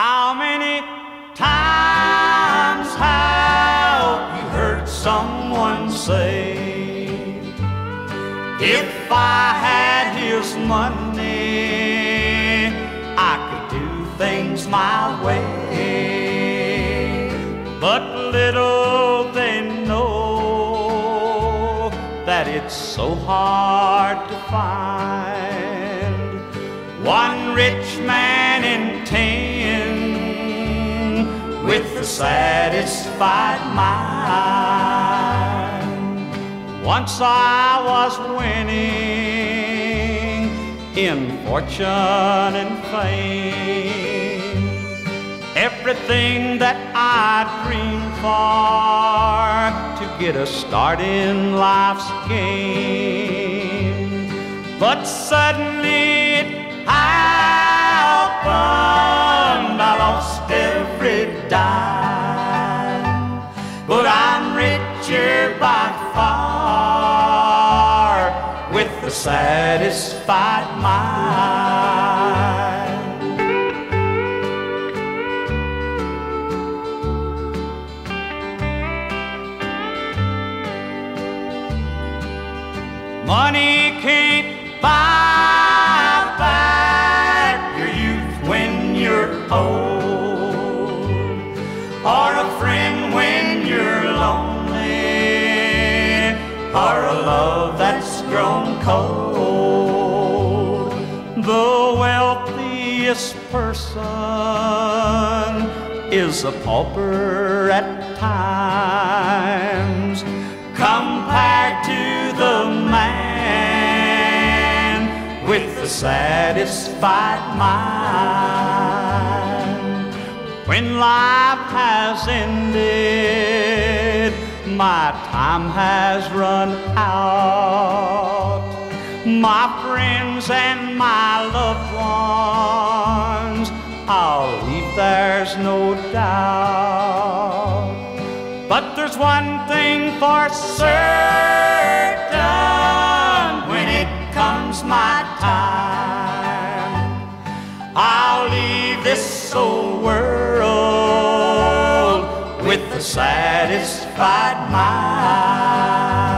How many times have you heard someone say, If I had his money, I could do things my way? But little they know that it's so hard to find one rich man a satisfied mind. Once I was winning in fortune and fame. Everything that I dreamed for to get a start in life's game. But suddenly it happened. Every dime. But I'm richer by far with a satisfied mind. Money can't or a friend when you're lonely, or a love that's grown cold. The wealthiest person is a pauper at times compared to the man with the satisfied mind. When life has ended, my time has run out. My friends and my loved ones, I'll leave, there's no doubt. But there's one thing for certain when it comes my time, I'll leave this old world satisfied mind.